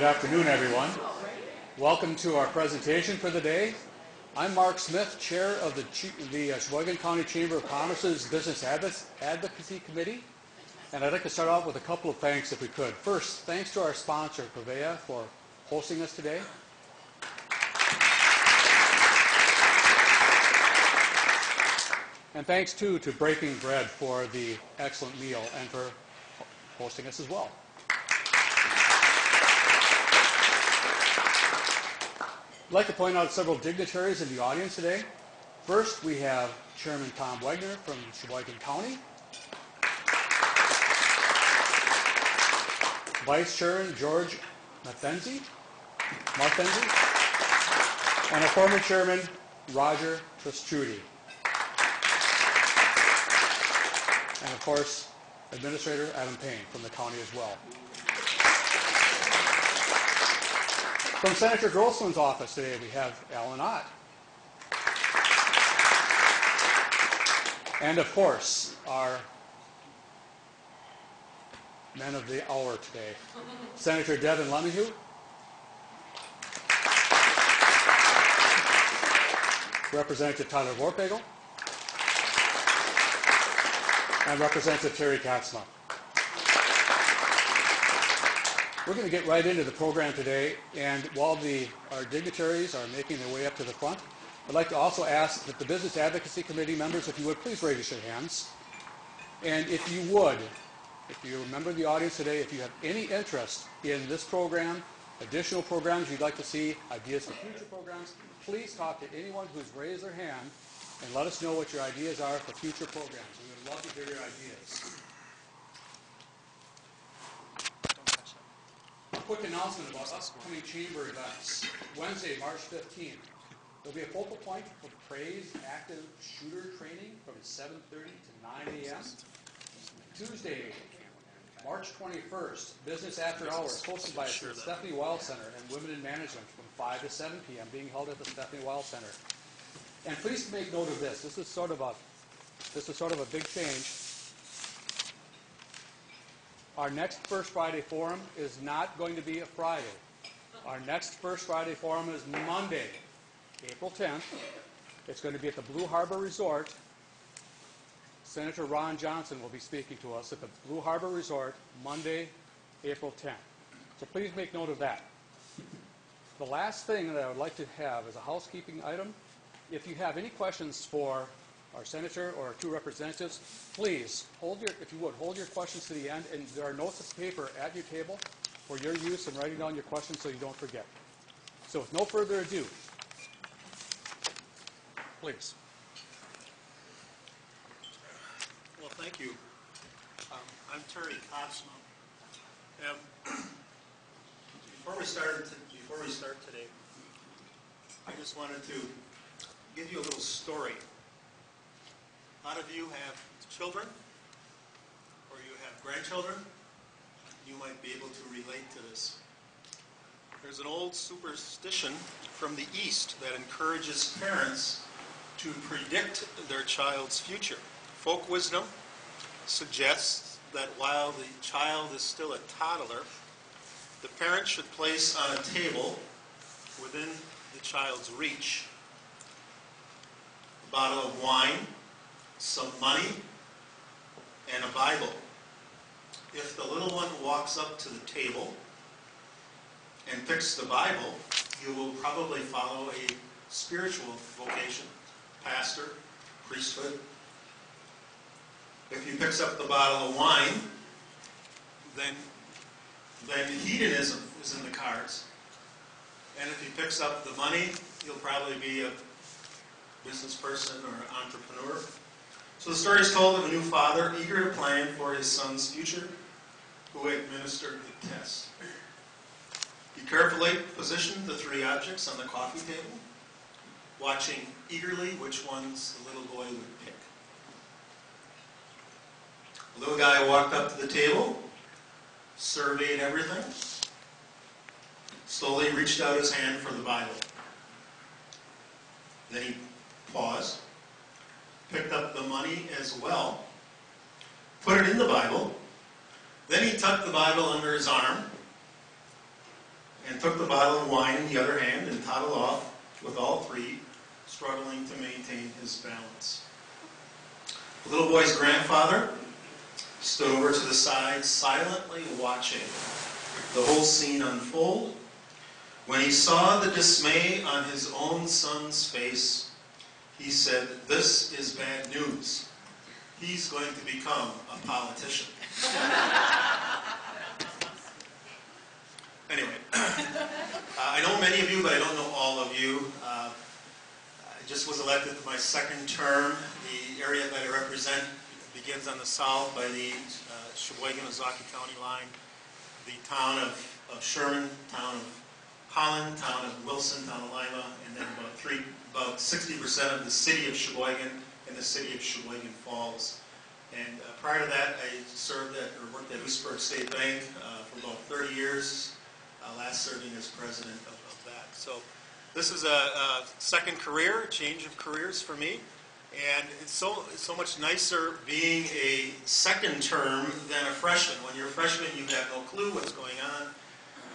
Good afternoon, everyone. Welcome to our presentation for the day. I'm Mark Smith, Chair of the, Ch- the uh, Sheboygan County Chamber of Commerce's Business Advo- Advocacy Committee, and I'd like to start off with a couple of thanks if we could. First, thanks to our sponsor, Purveya, for hosting us today. And thanks too to Breaking Bread for the excellent meal and for hosting us as well. I'd like to point out several dignitaries in the audience today. First, we have Chairman Tom Wagner from Sheboygan County. Vice Chairman George Mathenzi, Marthenzi, and a former Chairman Roger Te Stroete. And of course, Administrator Adam Payne from the county as well. From Senator Grothman's office today, we have Alan Ott. And of course, our men of the hour today, Senator Devin LeMahieu, Representative Tyler Vorpagel, and Representative Terry Katsma. We're going to get right into the program today, and while the, our dignitaries are making their way up to the front, I'd like to also ask that the Business Advocacy Committee members, if you would, please raise your hands. And if you would, if you're a member of the audience today, if you have any interest in this program, additional programs you'd like to see, ideas for future programs, please talk to anyone who's raised their hand and let us know what your ideas are for future programs. We would love to hear your ideas. Quick announcement about upcoming chamber events. Wednesday, March 15th, there'll be a focal point for praise active shooter training from 7:30 to 9 a.m. Tuesday, March 21st, business after hours hosted by the Stefanie Weill Center and Women in Management from 5 to 7 p.m. being held at the Stefanie Weill Center. And please make note of this. This is sort of a this is sort of a big change. Our next First Friday forum is not going to be a Friday. Our next First Friday forum is Monday, April 10th. It's going to be at the Blue Harbor Resort. Senator Ron Johnson will be speaking to us at the Blue Harbor Resort Monday, April 10th. So please make note of that. The last thing that I would like to have is a housekeeping item. If you have any questions for our senator or our two representatives, please hold your, if you would, hold your questions to the end, and there are notes of paper at your table for your use in writing down your questions so you don't forget. So with no further ado, please. Well, thank you. Um, I'm Terry Katsma. Um, Before we before we start today, I just wanted to give you a little story. A lot of you have children, or you have grandchildren. You might be able to relate to this. There's an old superstition from the East that encourages parents to predict their child's future. Folk wisdom suggests that while the child is still a toddler, the parent should place on a table within the child's reach a bottle of wine, some money, and a Bible. If the little one walks up to the table and picks the Bible, you will probably follow a spiritual vocation, pastor, priesthood. If he picks up the bottle of wine, then, then hedonism is in the cards. And if he picks up the money, he'll probably be a business person or entrepreneur. So the story is told of a new father eager to plan for his son's future who administered the test. He carefully positioned the three objects on the coffee table, watching eagerly which ones the little boy would pick. The little guy walked up to the table, surveyed everything, slowly reached out his hand for the Bible. Then he paused, picked up the money as well, put it in the Bible. Then he tucked the Bible under his arm and took the bottle of wine in the other hand and toddled off with all three, struggling to maintain his balance. The little boy's grandfather stood over to the side, silently watching the whole scene unfold. When he saw the dismay on his own son's face, he said, This is bad news. He's going to become a politician. Anyway, uh, I know many of you, but I don't know all of you. Uh, I just was elected for my second term. The area that I represent begins on the south by the uh, Sheboygan-Ozaukee County line, the town of of Sherman, town of Holland, town of Wilson, town of Lima, and then about three, about 60% of the city of Sheboygan and the city of Sheboygan Falls. And uh, prior to that, I served at, or worked at Oostburg State Bank uh, for about 30 years, uh, last serving as president of, of that. So this is a, a second career, change of careers for me. And it's so, it's so much nicer being a second term than a freshman. When you're a freshman, you have got no clue what's going on.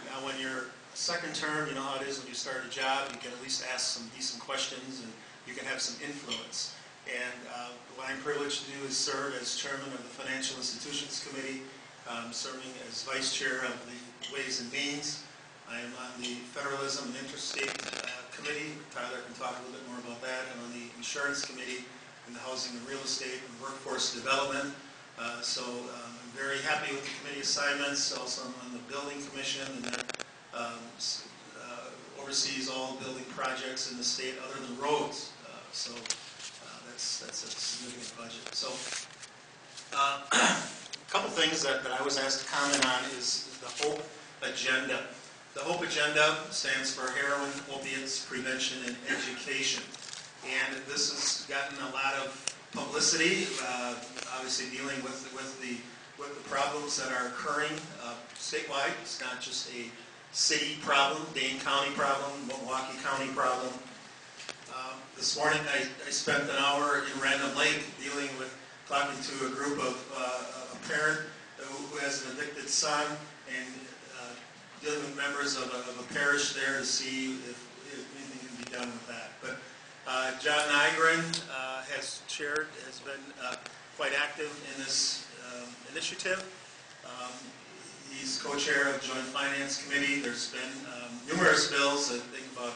Now, when you're second term, you know how it is when you start a job, you can at least ask some decent questions and you can have some influence. And uh, what I'm privileged to do is serve as chairman of the Financial Institutions Committee, um, serving as vice chair of the Ways and Means. I am on the Federalism and Interstate uh, Committee. Tyler can talk a little bit more about that. I'm on the Insurance Committee and the Housing and Real Estate and Workforce Development. Uh, So um, I'm very happy with the committee assignments. Also, I'm on the Building Commission, and that um, uh, oversees all building projects in the state other than roads. Uh, So uh, that's, that's a significant budget. So uh, a couple things that, that I was asked to comment on is the HOPE agenda. The HOPE agenda stands for heroin, opiates, prevention, and education. And this has gotten a lot of publicity, uh, obviously dealing with, with the, with the problems that are occurring uh, statewide. It's not just a city problem, Dane County problem, Milwaukee County problem. Um, This morning, I, I spent an hour in Random Lake dealing with, talking to a group of, uh, a parent who has an addicted son and uh, dealing with members of a, of a parish there to see if, if anything can be done with that. But uh, John Nygren uh, has chaired, has been uh, quite active in this um, initiative. Um, He's co-chair of the Joint Finance Committee. There's been um, numerous bills, I think about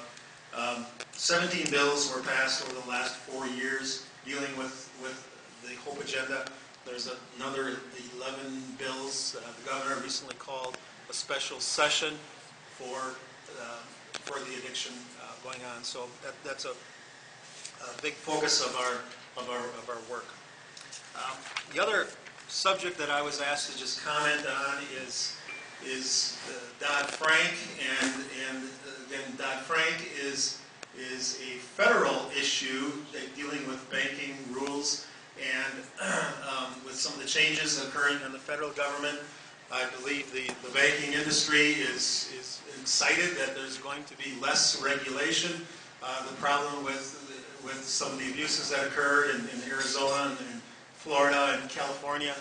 um, 17 bills were passed over the last four years dealing with, with the HOPE agenda. There's another 11 bills. Uh, The governor recently called a special session for, um, for the addiction uh, going on. So that, that's a, a big focus of our, of our, of our work. Um, The other subject that I was asked to just comment on is, is uh, Dodd-Frank, and, and uh, again, Dodd-Frank is, is a federal issue dealing with banking rules, and um, with some of the changes occurring in the federal government, I believe the, the banking industry is, is excited that there's going to be less regulation. Uh, The problem with, with some of the abuses that occurred in, in Arizona and Florida and California,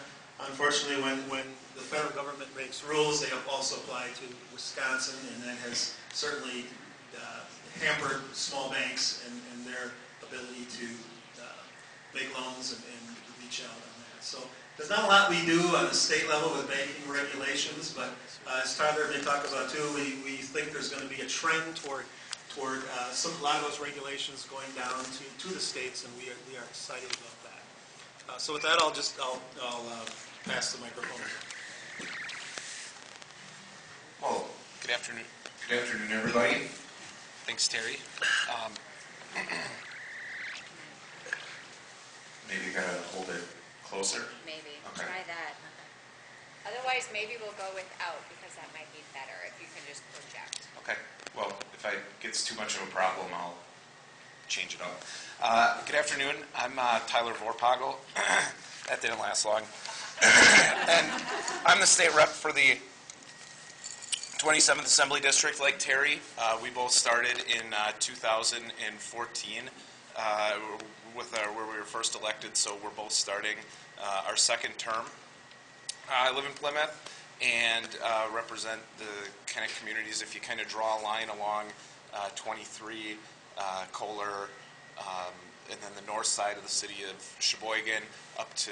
unfortunately, when, when the federal government makes rules, they also apply to Wisconsin, and that has certainly uh, hampered small banks and, and their ability to uh, make loans and, and reach out on that. So there's not a lot we do on the state level with banking regulations, but uh, as Tyler may talk about too, we, we think there's going to be a trend toward, toward uh, some, a lot of those regulations going down to, to the states, and we are, we are excited about. Uh, So with that, I'll just, I'll, I'll uh, pass the microphone. Oh, Good afternoon. good afternoon, everybody. Thanks, Terry. Um, Maybe you gotta hold it closer. Maybe, Okay. try that. Otherwise, maybe we'll go without, because that might be better, if you can just project. Okay, well, if I gets too much of a problem, I'll Change it up. Uh, Good afternoon. I'm uh, Tyler Vorpagel. That didn't last long. And I'm the state rep for the 27th Assembly District, like Terry. Uh, We both started in uh, 2014 uh, with our, where we were first elected, so we're both starting uh, our second term. Uh, I live in Plymouth. and uh, represent the kind of communities. If you kind of draw a line along uh, 23, uh, Kohler, um, and then the north side of the city of Sheboygan up to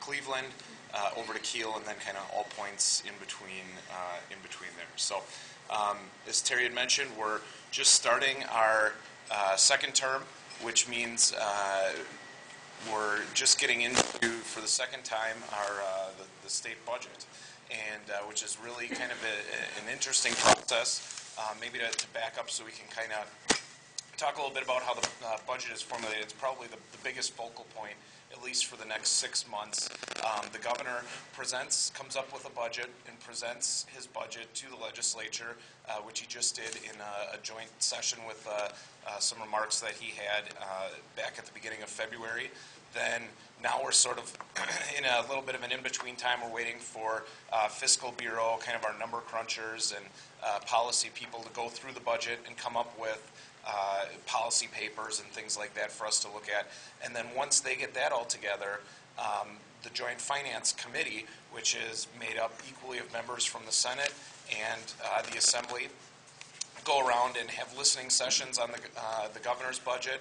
Cleveland, uh, over to Kiel, and then kind of all points in between uh, in between there. So, um, as Terry had mentioned, we're just starting our uh, second term, which means uh, we're just getting into, for the second time, our, uh, the, the state budget. And, which is really kind of a, a- an interesting process. Uh, maybe to, to back up so we can kind of talk a little bit about how the uh, budget is formulated. It's probably the, the biggest focal point, at least for the next six months. Um, the governor presents, comes up with a budget and presents his budget to the legislature, uh, which he just did in a, a joint session with uh, uh, some remarks that he had uh, back at the beginning of February. Then now we're sort of in a little bit of an in-between time. We're waiting for uh, fiscal bureau, kind of our number crunchers and uh, policy people to go through the budget and come up with uh, policy papers and things like that for us to look at. And then once they get that all together, um, the Joint Finance Committee, which is made up equally of members from the Senate and uh, the Assembly, go around and have listening sessions on the, uh, the governor's budget,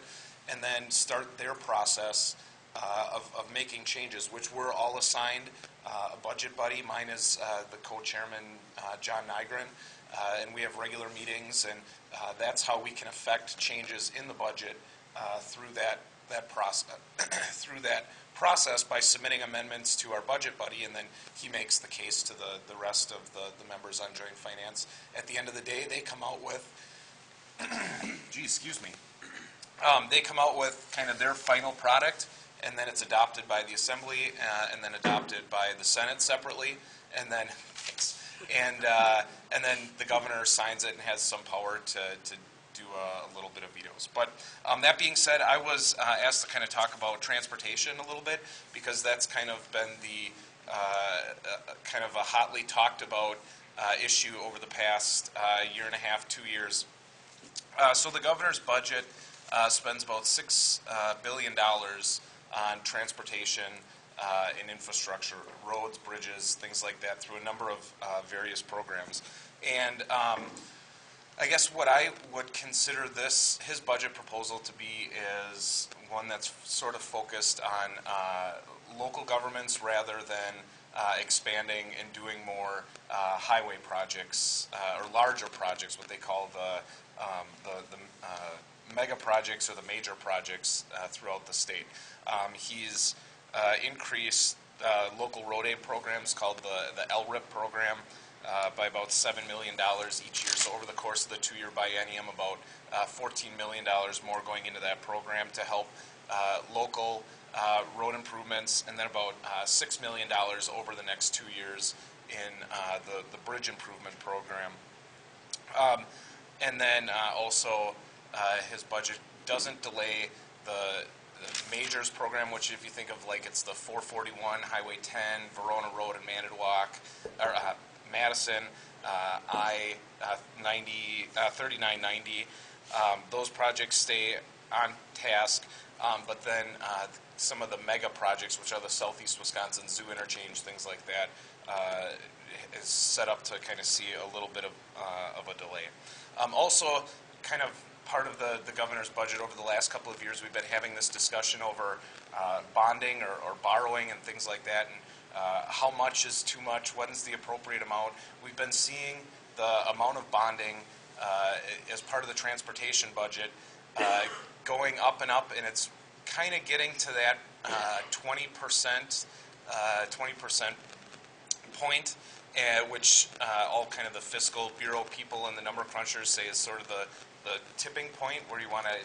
and then start their process uh, of, of making changes, which we're all assigned a budget buddy. Mine is uh, the co-chairman, uh, John Nygren, uh, and we have regular meetings, and uh, that's how we can affect changes in the budget uh, through that that process through that process by submitting amendments to our budget buddy, and then he makes the case to the, the rest of the, the members on joint finance. At the end of the day, they come out with, gee, excuse me, um, they come out with kind of their final product, and then it's adopted by the assembly, uh, and then adopted by the Senate separately, and then, and, uh, and then the governor signs it and has some power to, to do a, a little bit of vetoes. But um, that being said, I was uh, asked to kind of talk about transportation a little bit because that's kind of been the uh, uh, kind of a hotly talked about uh, issue over the past year and a half, two years. So the governor's budget spends about six billion dollars on transportation uh, and infrastructure, roads, bridges, things like that, through a number of uh, various programs. And um, I guess what I would consider this, his budget proposal to be is one that's sort of focused on uh, local governments rather than uh, expanding and doing more uh, highway projects uh, or larger projects, what they call the, um, the, the uh, mega projects or the major projects uh, throughout the state. Um, he's uh, increased uh, local road aid programs called the, the LRIP program uh, by about $7 million each year. So over the course of the two-year biennium, about uh, $14 million more going into that program to help local road improvements, and then about uh, $6 million over the next two years in the, the bridge improvement program. Um, and then uh, also, uh, his budget doesn't delay the, the majors program, which if you think of like it's the 441, Highway 10, Verona Road and Manitowoc, or uh, Madison, uh, I uh, 90, uh, 3990. Um, those projects stay on task, um, but then uh, some of the mega projects, which are the Southeast Wisconsin Zoo interchange, things like that, uh, is set up to kind of see a little bit of, uh, of a delay. Um, also, kind of part of the, the governor's budget over the last couple of years, we've been having this discussion over uh, bonding or, or borrowing and things like that, and uh, how much is too much, what is the appropriate amount. We've been seeing the amount of bonding uh, as part of the transportation budget uh, going up and up, and it's kind of getting to that uh, 20%, uh, 20% point, uh, which uh, all kind of the fiscal bureau people and the number crunchers say is sort of the, the tipping point where you want to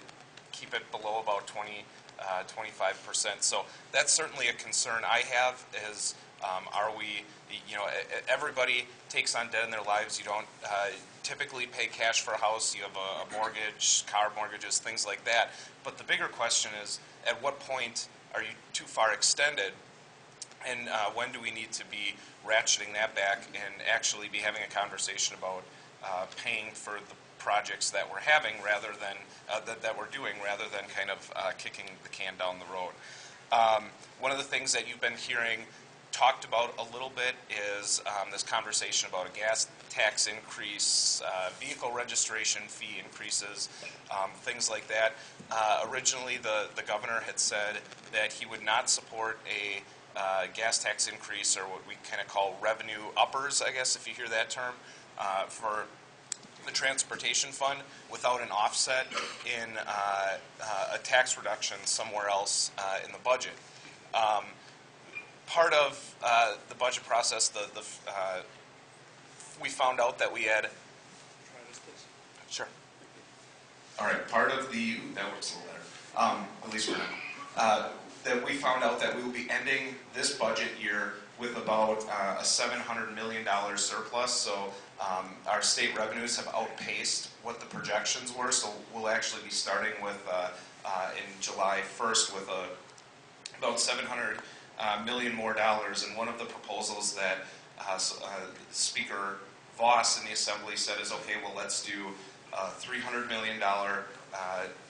keep it below about 20, uh, 25%. So that's certainly a concern I have is um, are we, you know, everybody takes on debt in their lives. You don't uh, typically pay cash for a house. You have a, a mortgage, car mortgages, things like that. But the bigger question is at what point are you too far extended and uh, when do we need to be ratcheting that back and actually be having a conversation about uh, paying for the projects that we're having rather than uh, that, that we're doing rather than kind of uh, kicking the can down the road. Um, one of the things that you've been hearing talked about a little bit is um, this conversation about a gas tax increase, uh, vehicle registration fee increases, um, things like that. Uh, originally, the, the governor had said that he would not support a uh, gas tax increase or what we kind of call revenue uppers, I guess, if you hear that term, uh, for the transportation fund without an offset in uh, uh, a tax reduction somewhere else uh, in the budget. Um, part of uh, the budget process, the, the uh, we found out that we had. Sure. All right, part of the, ooh, that works a little better, um, at least for now. Uh, that we found out that we will be ending this budget year with about uh, a $700 million surplus. So um, our state revenues have outpaced what the projections were. So we'll actually be starting with, uh, uh, in July 1st, with a, about 700 uh, million more dollars. And one of the proposals that uh, uh, Speaker Vos in the Assembly said is, okay, well, let's do a $300 million uh,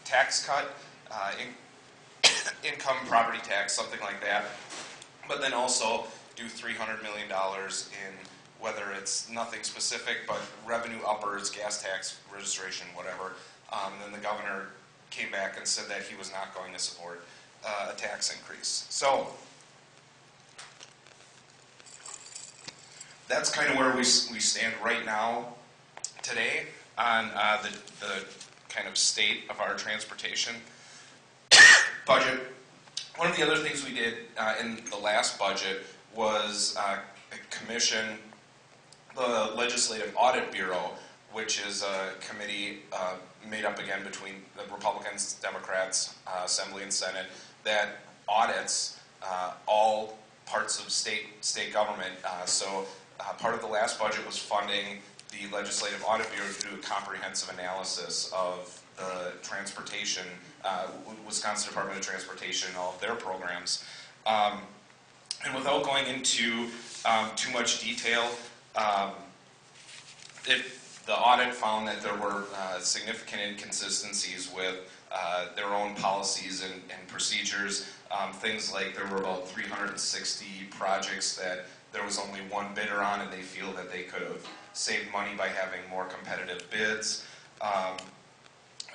tax cut, uh, in, income property tax, something like that. But then also do $300 million in whether it's nothing specific, but revenue uppers, gas tax, registration, whatever. Um, then the governor came back and said that he was not going to support uh, a tax increase. So that's kind of where we, we stand right now today on uh, the, the kind of state of our transportation budget. One of the other things we did uh, in the last budget was uh, commission the Legislative Audit Bureau, which is a committee uh, made up again between the Republicans, Democrats, uh, Assembly, and Senate that audits uh, all parts of state state government. Uh, so uh, part of the last budget was funding the Legislative Audit Bureau to do a comprehensive analysis of the transportation, Wisconsin Department of Transportation, all of their programs. Um, and without going into um, too much detail, um, it, the audit found that there were uh, significant inconsistencies with uh, their own policies and, and procedures. Um, things like there were about 360 projects that there was only one bidder on, and they feel that they could have saved money by having more competitive bids. Um,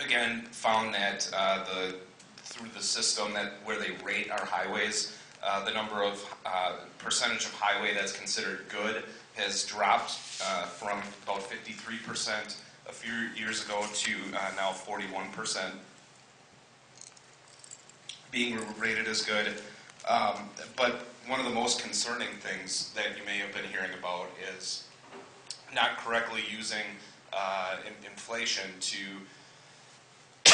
again, found that uh, the through the system that where they rate our highways, uh, the number of uh, percentage of highway that's considered good has dropped uh, from about 53% a few years ago to uh, now 41% being rated as good. Um, but one of the most concerning things that you may have been hearing about is not correctly using uh, in- inflation to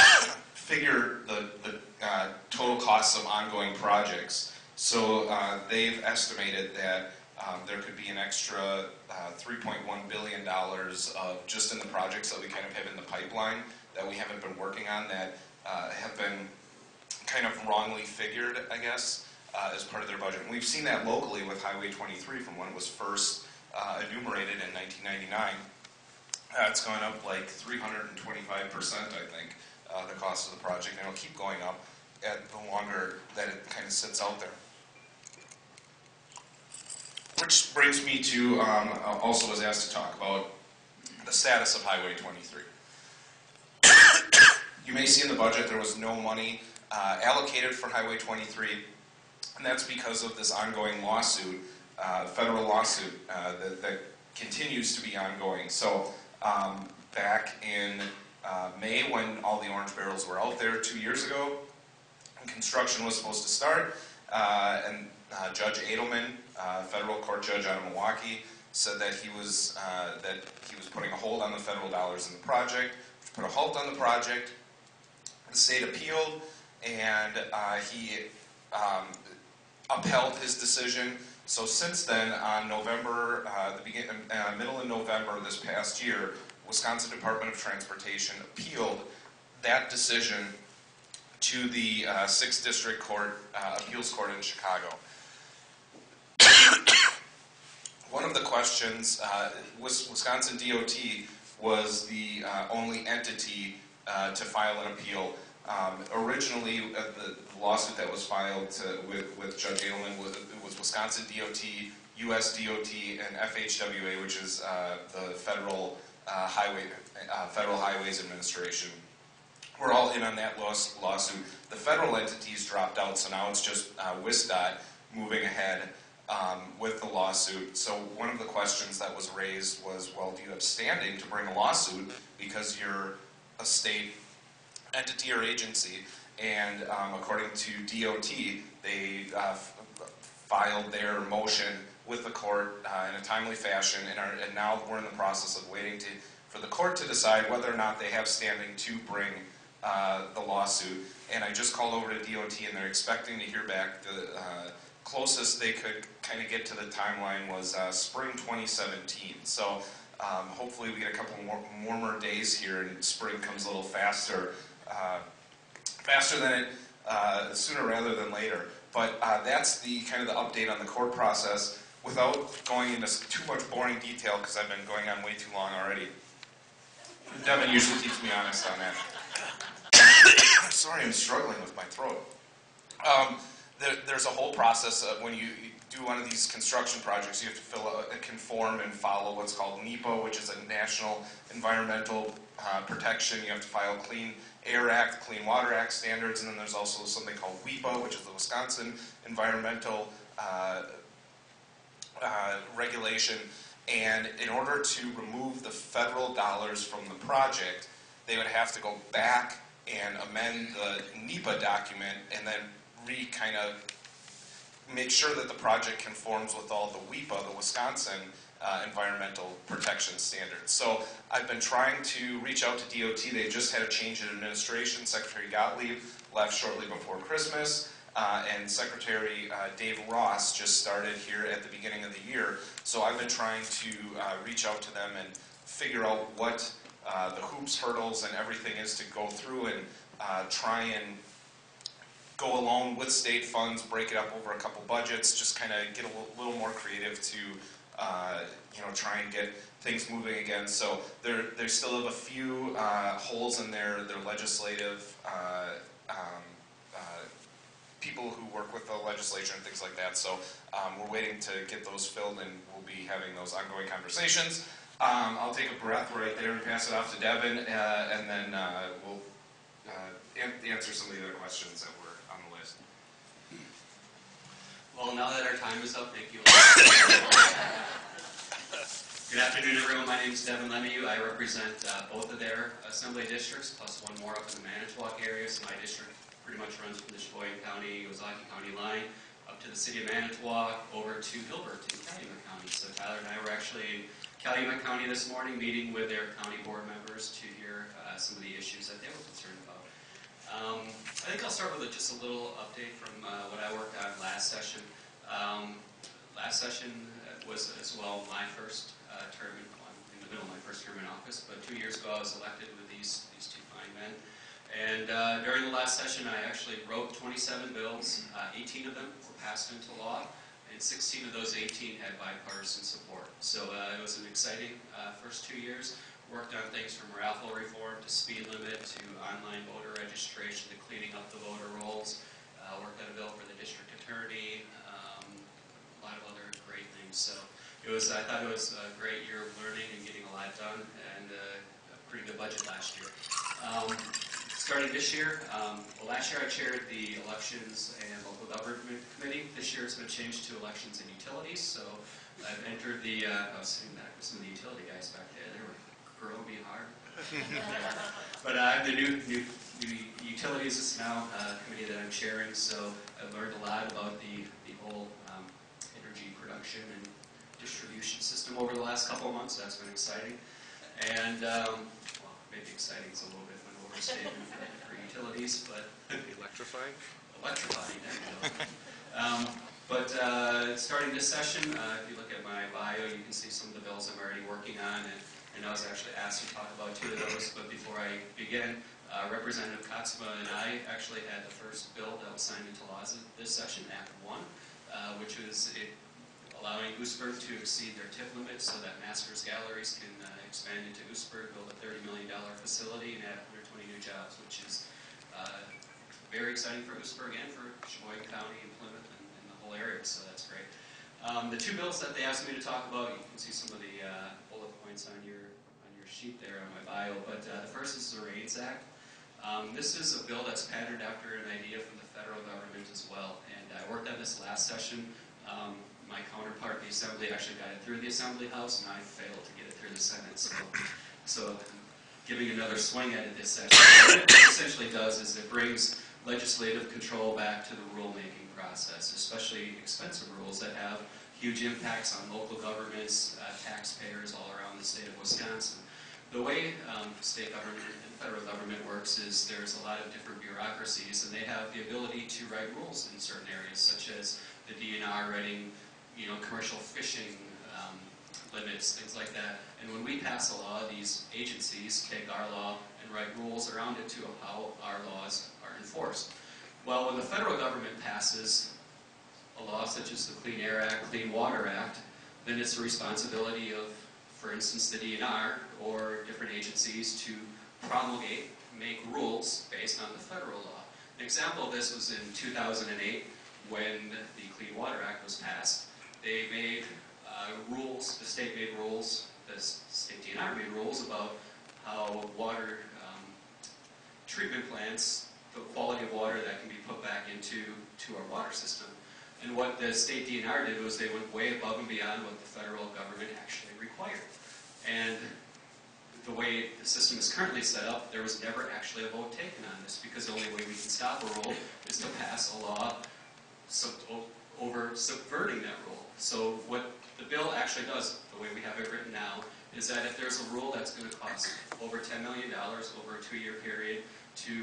figure the, the uh, total costs of ongoing projects. So uh, they've estimated that um, there could be an extra uh, $3.1 billion of just in the projects that we kind of have in the pipeline that we haven't been working on that uh, have been kind of wrongly figured, I guess, uh, as part of their budget. And we've seen that locally with Highway 23 from when it was first uh, enumerated in 1999. Uh, it's gone up like 325%, I think, uh, the cost of the project, and it'll keep going up at the longer that it kind of sits out there. Which brings me to, um, uh, also was asked to talk about the status of Highway 23. you may see in the budget there was no money uh, allocated for Highway 23, and that's because of this ongoing lawsuit, uh, federal lawsuit uh, that, that continues to be ongoing. So um, back in uh, May, when all the orange barrels were out there two years ago, construction was supposed to start, uh, and Judge Adelman, uh, federal court judge out of Milwaukee, said that he was uh, that he was putting a hold on the federal dollars in the project, which put a halt on the project. The state appealed, and uh, he um, upheld his decision. So since then, on November, uh, the begin, uh, middle of November this past year, Wisconsin Department of Transportation appealed that decision to the Sixth District Court Appeals Court in Chicago. One of the questions, uh, Wis- Wisconsin DOT was the uh, only entity uh, to file an appeal. Um, Originally, uh, the lawsuit that was filed to- with with Judge Adelman was was Wisconsin DOT, US DOT, and FHWA, which is uh, the Federal uh, Highway, uh, Federal Highways Administration. We're all in on that laws- lawsuit. The federal entities dropped out, so now it's just uh, WISDOT moving ahead um, with the lawsuit. So one of the questions that was raised was, well, do you have standing to bring a lawsuit because you're a state entity or agency? And um, according to DOT, they uh, filed their motion with the court uh, in a timely fashion, and, are, and now we're in the process of waiting to, for the court to decide whether or not they have standing to bring uh, the lawsuit. And I just called over to DOT, and they're expecting to hear back. The uh, closest they could kind of get to the timeline was uh, spring 2017. So um, hopefully we get a couple more warmer days here, and spring comes a little faster. Uh, faster than it, uh, sooner rather than later. But uh, that's the kind of the update on the court process without going into too much boring detail because I've been going on way too long already. Devin usually keeps me honest on that. Sorry, I'm struggling with my throat. Um, there, there's a whole process of when you do one of these construction projects, you have to fill out, conform and follow what's called NEPA, which is a National Environmental uh, Protection. You have to file Clean Air Act, Clean Water Act standards, and then there's also something called WEPA, which is the Wisconsin Environmental uh, uh, Regulation. And in order to remove the federal dollars from the project, they would have to go back and amend the NEPA document and then re kind of make sure that the project conforms with all the WEPA, the Wisconsin uh, Environmental Protection Standards. So I've been trying to reach out to DOT. They just had a change in administration. Secretary Gottlieb left shortly before Christmas. Uh, and Secretary uh, Dave Ross just started here at the beginning of the year. So I've been trying to uh, reach out to them and figure out what uh, the hoops, hurdles, and everything is to go through and uh, try and go along with state funds, break it up over a couple budgets, just kind of get a little, more creative to, uh, you know, try and get things moving again. So there, they still have a few uh, holes in their, their legislative uh, um, uh, people who work with the legislature and things like that. So um, we're waiting to get those filled, and we'll be having those ongoing conversations. Um, I'll take a breath right there and pass it off to Devin, uh, and then uh, we'll an- answer some of the other questions that were on the list. Well, now that our time is up, thank you. Good afternoon, everyone. My name is Devin LeMahieu. I represent uh, both of their assembly districts, plus one more up in the Manitowoc area. So my district pretty much runs from the Sheboygan County, Ozaukee County line, up to the city of Manitowoc, over to Hilbert in Calumet County. So Tyler and I were actually in Calumet County this morning, meeting with their county board members to hear uh, some of the issues that they were concerned about. Um, I think I'll start with a- just a little update from uh, what I worked on last session. Um, Last session uh, was as well my first uh, term, in in the middle of my first term in office, but two years ago I was elected with these, these two fine men. And uh, during the last session, I actually wrote 27 bills. Uh, 18 of them were passed into law, and 16 of those 18 had bipartisan support. So uh, it was an exciting first two years. Worked on things from raffle reform to speed limit to online voter registration to cleaning up the voter rolls. Uh, Worked on a bill for the district attorney, um, a lot of other great things. So it was, I thought it was a great year of learning and getting a lot done, and uh, a pretty good budget last year. Um, Starting this year, um, well, last year I chaired the Elections and Local Government Committee. This year it's been changed to Elections and Utilities, so I've entered the, uh, I was sitting back with some of the utility guys back there, grilling me hard. But uh, I'm the new, new, new utilities is now uh, committee that I'm chairing, so I've learned a lot about the, the whole um, energy production and distribution system over the last couple of months. That's been exciting. And, um, well, maybe exciting is a little bit of an overstatement for, for utilities, but Electrifying? electrifying, there you go. Um, But uh, starting this session, uh, if you look at my bio, you can see some of the bills I'm already working on, and and I was actually asked to talk about two of those, but before I begin, uh, Representative Katsma and I actually had the first bill that was signed into law this session, Act One, uh, which was it allowing Oostburg to exceed their TIF limit so that Masters Galleries can uh, expand into Oostburg, build a $30 million facility, and add 120 new jobs, which is uh, uh, very exciting for Lewisburg and for Sheboygan County and Plymouth and and the whole area, so that's great. Um, The two bills that they asked me to talk about, you can see some of the uh, bullet points on your, on your sheet there on my bio, but uh, the first is the REINS Act. Um, This is a bill that's patterned after an idea from the federal government as well, and I worked on this last session. Um, My counterpart the assembly actually got it through the assembly house, and I failed to get it through the senate, so, so giving another swing at it this session. What it essentially does is it brings legislative control back to the rulemaking process, especially expensive rules that have huge impacts on local governments, uh, taxpayers all around the state of Wisconsin. The way um, state government and federal government works is there's a lot of different bureaucracies, and they have the ability to write rules in certain areas, such as the DNR writing, you know, commercial fishing um, limits, things like that. And when we pass a law, these agencies take our law and write rules around it to how our laws are enforced. Well, when the federal government passes a law such as the Clean Air Act, Clean Water Act, then it's the responsibility of, for instance, the DNR or different agencies to promulgate, make rules based on the federal law. An example of this was in 2008 when the Clean Water Act was passed. They made uh, rules, the state made rules, the state DNR made rules about how water um, treatment plants, the quality of water that can be put back into to our water system. And what the state DNR did was they went way above and beyond what the federal government actually required. And the way the system is currently set up, there was never actually a vote taken on this because the only way we can stop a rule is to pass a law sub- over subverting that rule. So what the bill actually does, the way we have it written now, is that if there's a rule that's going to cost over $10 million over a two-year period to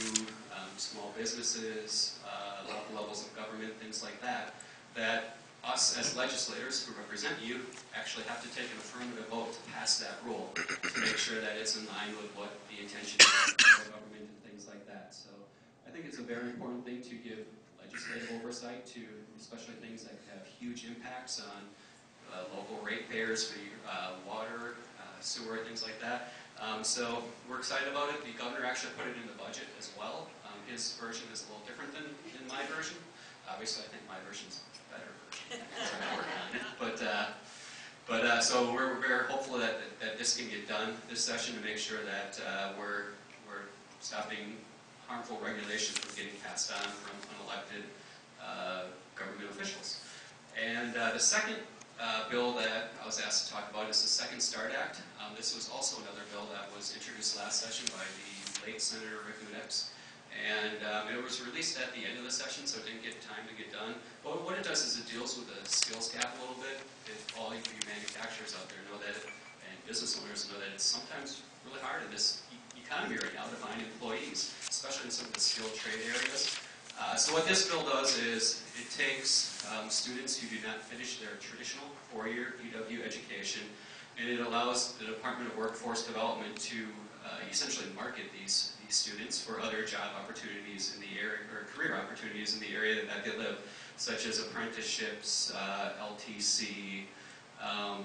um, small businesses, uh, levels of government, things like that, that us as legislators who represent you actually have to take an affirmative vote to pass that rule to make sure that it's in line with what the intention is of the government and things like that. So I think it's a very important thing to give legislative oversight to, especially things that have huge impacts on uh, local ratepayers for your, uh, water, uh, sewer, things like that. Um, so we're excited about it. The governor actually put it in the budget as well. Um, his version is a little different than, than my version. Obviously, I think my version's version. So I'm working on it. But, uh, but uh, so we're, very hopeful that, that this can get done this session to make sure that uh, we're, we're stopping harmful regulations from getting passed on from unelected uh, government officials. And uh, the second uh, bill that I was asked to talk about is the Second Start Act. Um, This was also another bill that was introduced last session by the late Senator Rick Gudex. And um, it was released at the end of the session, so it didn't get time to get done. But what it does is it deals with the skills gap a little bit. If all of you manufacturers out there know that, and business owners know that it's sometimes really hard in this e- economy right now to find employees, especially in some of the skilled trade areas. Uh, So what this bill does is it takes um, students who do not finish their traditional four-year UW education, and it allows the Department of Workforce Development to uh, essentially market these, these students for other job opportunities in the area, or career opportunities in the area that they live, such as apprenticeships, uh, LTC, um,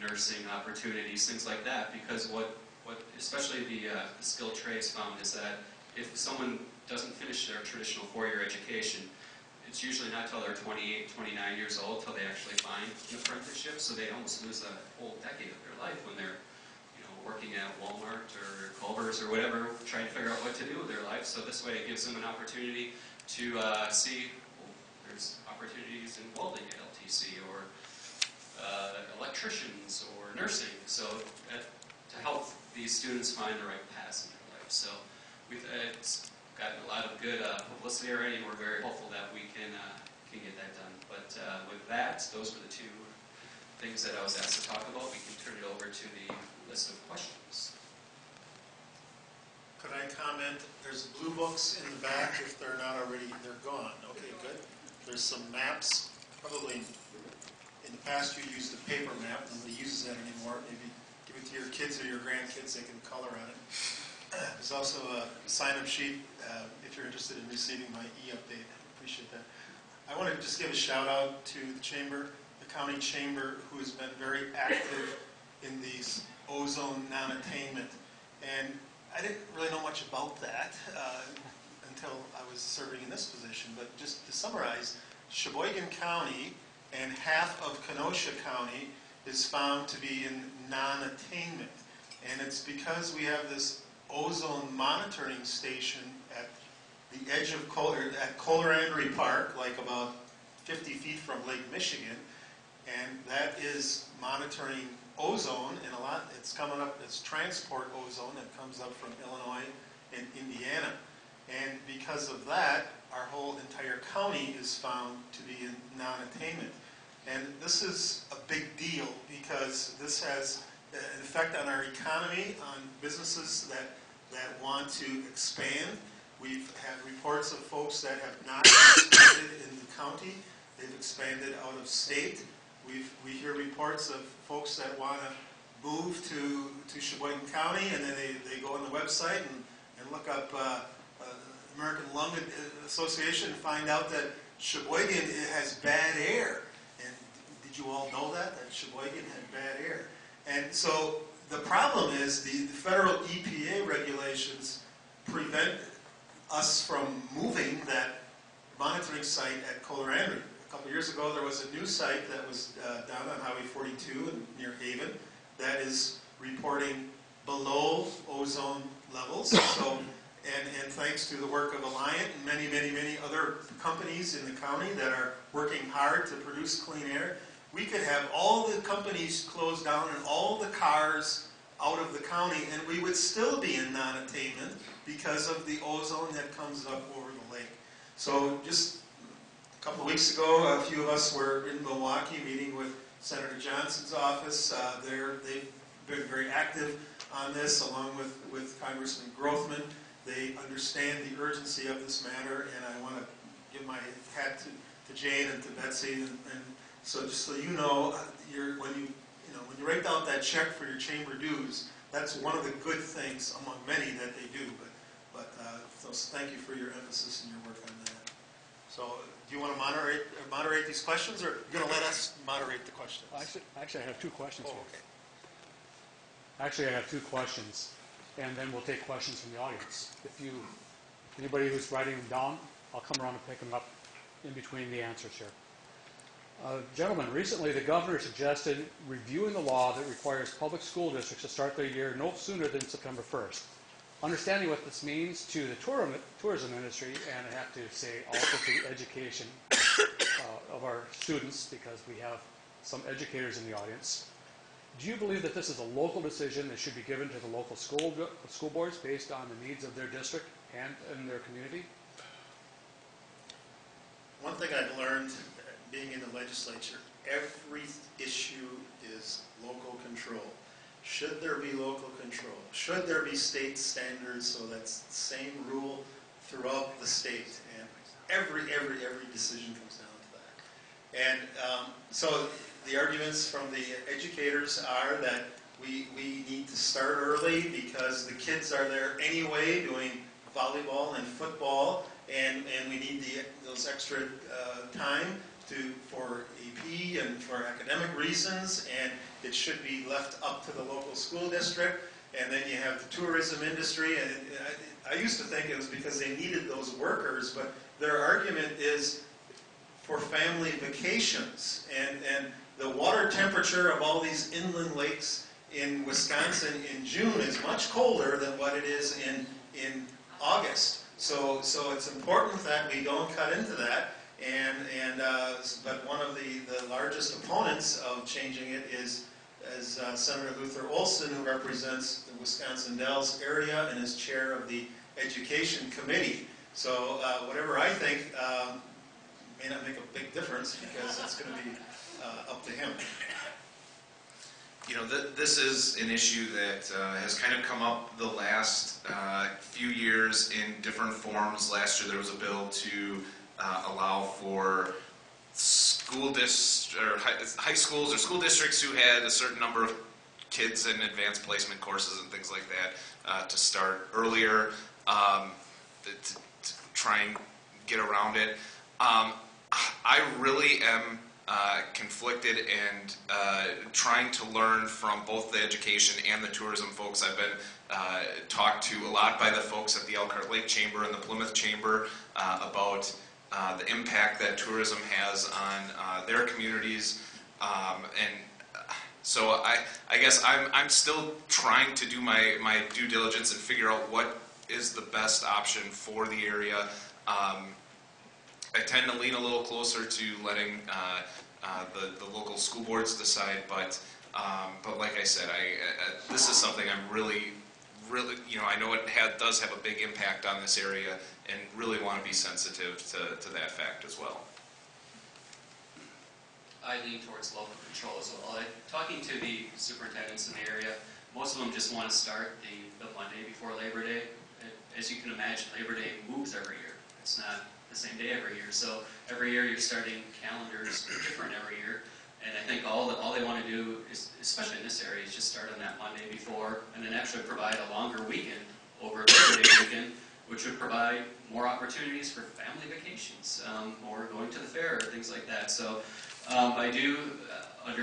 nursing opportunities, things like that. Because what, what especially the, uh, skilled trades found is that if someone doesn't finish their traditional four-year education, it's usually not till they're 28, 29 years old till they actually find an apprenticeship. So they almost lose a whole decade of their life when they're, working at Walmart or Culver's or whatever, trying to figure out what to do with their life. So this way, it gives them an opportunity to uh, see well, there's opportunities in welding at LTC or uh, electricians or nursing. So to help these students find the right path in their life. So we've uh, it's gotten a lot of good uh, publicity already, and we're very hopeful that we can uh, can get that done. But uh, with that, those were the two things that I was asked to talk about. We can turn it over to the list of questions. Could I comment, there's blue books in the back, if they're not already, they're gone, okay, good. There's some maps, probably, in the past you used a paper map, nobody uses that anymore, maybe give it to your kids or your grandkids, they can color on it. There's also a sign-up sheet, uh, if you're interested in receiving my e-update, I appreciate that. I want to just give a shout out to the chamber, the county chamber, who has been very active in these ozone non-attainment. And I didn't really know much about that uh, until I was serving in this position, but just to summarize, Sheboygan County and half of Kenosha County is found to be in non-attainment. And it's because we have this ozone monitoring station at the edge of Kohler, at Kohler Park, like about 50 feet from Lake Michigan. And that is monitoring ozone and a lot, it's coming up, it's transport ozone that comes up from Illinois and Indiana. And because of that, our whole entire county is found to be in non-attainment. And this is a big deal because this has an effect on our economy, on businesses that, that want to expand. We've had reports of folks that have not expanded in the county, they've expanded out of state. We've, we hear reports of folks that want to move to, to Sheboygan County, and then they, they go on the website and, and look up uh, uh, American Lung Association and find out that Sheboygan has bad air. And did you all know that, that Sheboygan had bad air? And so the problem is the, the federal EPA regulations prevent us from moving that monitoring site at Andrae. A couple years ago, there was a new site that was uh, down on Highway 42 and near Haven that is reporting below ozone levels. So, and, and thanks to the work of Alliant and many, many, many other companies in the county that are working hard to produce clean air, we could have all the companies closed down and all the cars out of the county, and we would still be in non-attainment because of the ozone that comes up over the lake. So just a couple of weeks ago, a few of us were in Milwaukee meeting with Senator Johnson's office. Uh, they've been very active on this, along with, with Congressman Grothman. They understand the urgency of this matter, and I want to give my hat to, to Jane and to Betsy. And, and so just so you know, uh, you're, when you you know when you write out that check for your chamber dues, that's one of the good things among many that they do. But but uh, so thank you for your emphasis and your work on that. So do you want to moderate moderate these questions, or are you're going to let us moderate the questions? Actually, actually, I have two questions Oh, okay. Actually, I have two questions, and then we'll take questions from the audience. If you, anybody who's writing them down, I'll come around and pick them up in between the answers here. Uh, Gentlemen, recently the governor suggested reviewing the law that requires public school districts to start their year no sooner than September 1st. Understanding what this means to the tourism, tourism industry, and I have to say also to the education uh, of our students, because we have some educators in the audience, do you believe that this is a local decision that should be given to the local school, school boards based on the needs of their district and in their community? One thing I've learned being in the legislature, every issue is local control. Should there be local control? Should there be state standards so that's the same rule throughout the state? And every, every, every decision comes down to that. And um, so the arguments from the educators are that we, we need to start early because the kids are there anyway doing volleyball and football, and, and we need the, those extra uh, time to, for AP and for academic reasons, and it should be left up to the local school district. And then you have the tourism industry, and I, I used to think it was because they needed those workers, but their argument is for family vacations. And, and the water temperature of all these inland lakes in Wisconsin in June is much colder than what it is in, in August. So, so it's important that we don't cut into that. And, and uh, but one of the, the largest opponents of changing it is, is uh, Senator Luther Olson, who represents the Wisconsin Dells area and is chair of the Education Committee. So uh, whatever I think um, may not make a big difference because it's going to be uh, up to him. You know, th- this is an issue that uh, has kind of come up the last uh, few years in different forms. Last year, there was a bill to uh, allow for school dis- or high, high schools or school districts who had a certain number of kids in advanced placement courses and things like that uh, to start earlier um, to, to try and get around it. Um, I really am uh, conflicted and uh, trying to learn from both the education and the tourism folks. I've been uh, talked to a lot by the folks at the Elkhart Lake Chamber and the Plymouth Chamber uh, about uh, the impact that tourism has on uh, their communities. Um, and uh, so I, I guess I'm, I'm still trying to do my, my due diligence and figure out what is the best option for the area. Um, I tend to lean a little closer to letting uh, uh, the, the local school boards decide, but, um, but like I said, I, uh, this is something I'm really, really, you know, I know it had, does have a big impact on this area and really want to be sensitive to, to that fact as well. I lean towards local control as well. Talking to the superintendents in the area, most of them just want to start the, the Monday before Labor Day. As you can imagine, Labor Day moves every year. It's not the same day every year. So every year you're starting calendars different every year. And I think all, that all they want to do, is, especially in this area, is just start on that Monday before and then actually provide a longer weekend over Labor Day weekend, which would provide more opportunities for family vacations, um, or going to the fair, or things like that. So um, I do uh, under,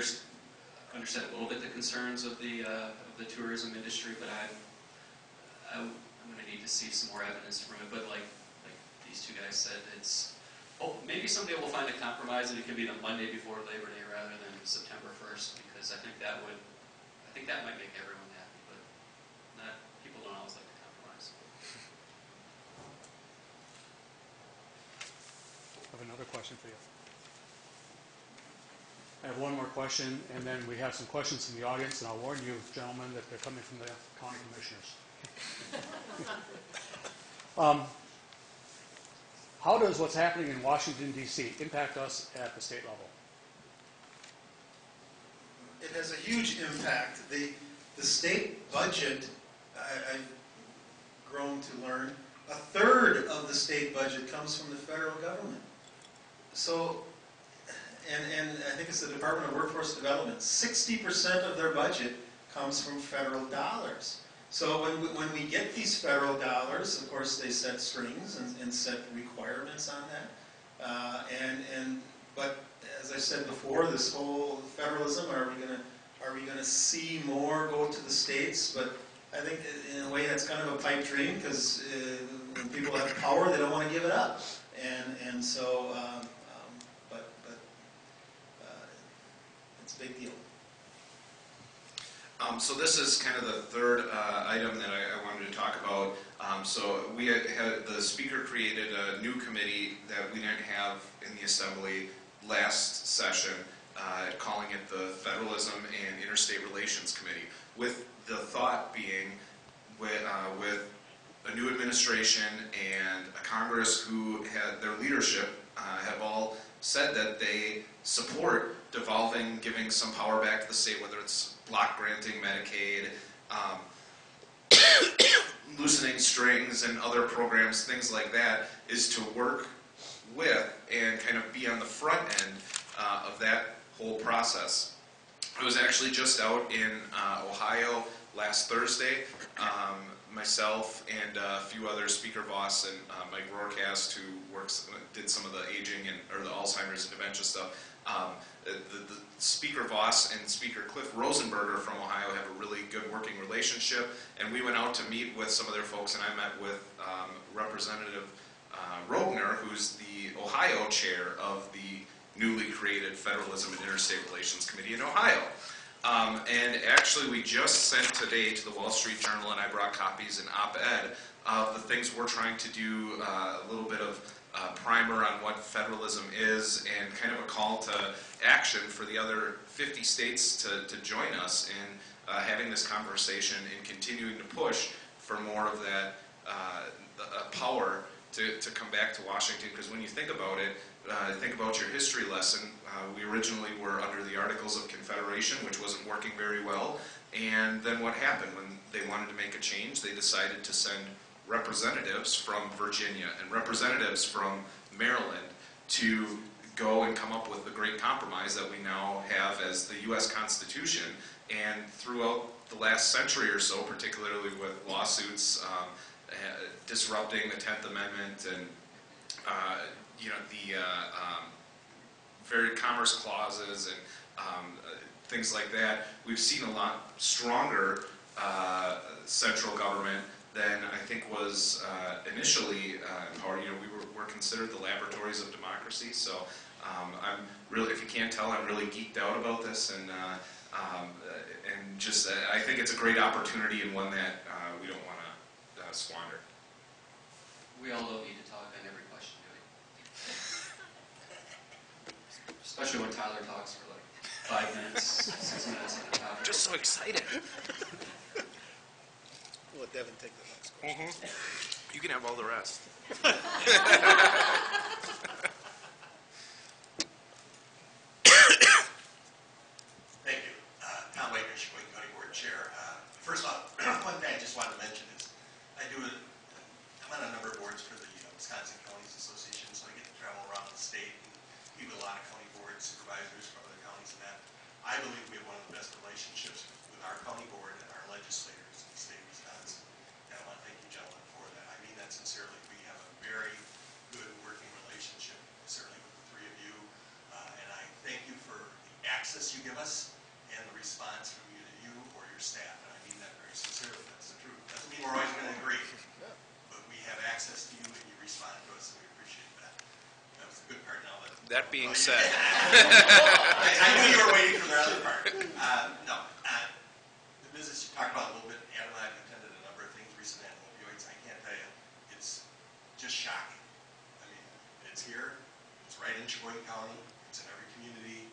understand a little bit the concerns of the, uh, of the tourism industry, but I, I, I'm gonna need to see some more evidence from it, but like, like these two guys said, it's, oh, maybe someday we'll find a compromise and it can be the Monday before Labor Day rather than September first, because I think that would, I think that might make everyone happy, but not, people don't always like to compromise. I have another question for you. I have one more question, and then we have some questions from the audience, and I'll warn you, gentlemen, that they're coming from the county commissioners. Um, How does what's happening in Washington DC impact us at the state level? It has a huge impact. The, the state budget, I, I've grown to learn, a third of the state budget comes from the federal government. So, and, and I think it's the Department of Workforce Development, sixty percent of their budget comes from federal dollars. So when we, when we get these federal dollars, of course, they set strings and, and set requirements on that. Uh, and, and, but as I said before, this whole federalism, are we gonna, are we gonna see more go to the states? But I think in a way that's kind of a pipe dream, because uh, when people have power, they don't wanna give it up. And, and so, um, um, but, but, uh, it's a big deal. Um, so this is kind of the third uh, item that I, I wanted to talk about. Um, so we had, had the speaker created a new committee that we didn't have in the assembly last session, uh, calling it the Federalism and Interstate Relations Committee, with the thought being with, uh, with a new administration and a Congress who had their leadership uh, have all said that they support devolving, giving some power back to the state, whether it's block granting Medicaid, um, loosening strings and other programs, things like that, is to work with and kind of be on the front end uh, of that whole process. I was actually just out in uh, Ohio last Thursday. Um, myself and a few others, Speaker Vos and uh, Mike Rohrkaste, who works, did some of the aging and or the Alzheimer's and dementia stuff. Um, the, the Speaker Vos and Speaker Cliff Rosenberger from Ohio have a really good working relationship, and we went out to meet with some of their folks, and I met with um, Representative uh, Rogner, who's the Ohio chair of the newly created Federalism and Interstate Relations Committee in Ohio. Um, and actually, we just sent today to the Wall Street Journal, and I brought copies, an op-ed of the things we're trying to do, uh, a little bit of uh, primer on what federalism is, and kind of a call to action for the other 50 states to, to join us in uh, having this conversation and continuing to push for more of that uh, uh, power to, to come back to Washington. Because when you think about it, uh, think about your history lesson. Uh, we originally were under the Articles of Confederation, which wasn't working very well. And then what happened? When they wanted to make a change, they decided to send representatives from Virginia and representatives from Maryland to go and come up with the great compromise that we now have as the U.S. Constitution. And throughout the last century or so, particularly with lawsuits um, uh, disrupting the Tenth Amendment and uh, you know the uh, um, very commerce clauses and um, things like that. We've seen a lot stronger uh, central government than I think was uh, initially uh, empowered. You know, we were, were considered the laboratories of democracy. So um, I'm really, if you can't tell, I'm really geeked out about this, and uh, um, uh, and just uh, I think it's a great opportunity and one that uh, we don't want to uh, squander. We all don't need to talk on every question, do we? Especially when Tyler talks for like five minutes, six minutes on a topic. Just so excited. We'll let Devin take the next question. Mm-hmm. You can have all the rest. Thank you. Uh, Tom Wegner, Sheboygan County Board Chair. Uh, First off, one thing I just wanted to mention is, I do, a- I'm on a number of boards for the uh, Wisconsin Counties Association, so I get to travel around the state and meet with a lot of county board supervisors from other counties and that. I believe we have one of the best relationships with our county board and our legislators in the state of Wisconsin. And I want to thank you gentlemen for that. I mean that sincerely. We have a very good working relationship, certainly with the three of you. Uh, And I thank you for the access you give us and the response from either you or your staff. And I mean that very sincerely. That's the truth. Doesn't mean we're always going to agree, but we have access to you and you respond to us, and we appreciate that. That was the good part now being said, I knew you were waiting for the other part. Uh, No, uh, the business you talked about a little bit, Adam and I have attended a number of things recently on opioids. I can't tell you, it's just shocking. I mean, it's here, it's right in Sheboygan County, it's in every community,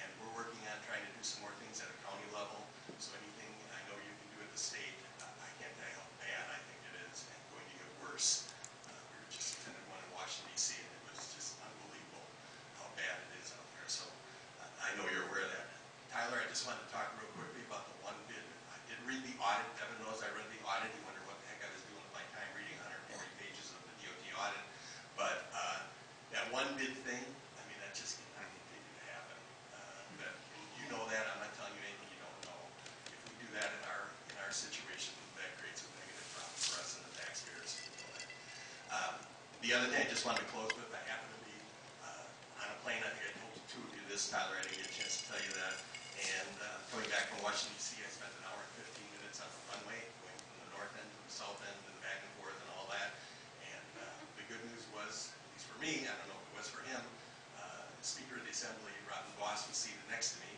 and we're working on trying to do some more things at a county level. So anything I know you can do at the state, uh, I can't tell you how bad I think it is and going to get worse. Uh, We were just attended one in Washington DC, and it was just unbelievable how bad it is out there. So uh, I know you're aware of that. Tyler, I just wanted to talk real quickly about the one bid. I did read the audit. Devin knows I read the audit. You wonder what the heck I was doing with my time reading 140 pages of the DOT audit. But uh, that one bid thing, I mean, that just cannot continue to happen. Uh, That, you know that. I'm not telling you anything you don't know. If we do that in our, in our situation, that creates a negative problem for us and the taxpayers. You know that. Um, The other thing I just wanted to close with, I happened to be uh, on a plane, I think I told two of you this, Tyler, I didn't get a chance to tell you that. And uh, coming back from Washington DC, I spent an hour and 15 minutes on the runway, going from the north end to the south end and back and forth and all that. And uh, the good news was, at least for me, I don't know if it was for him, uh, Speaker of the Assembly, Robin Vos, was seated next to me.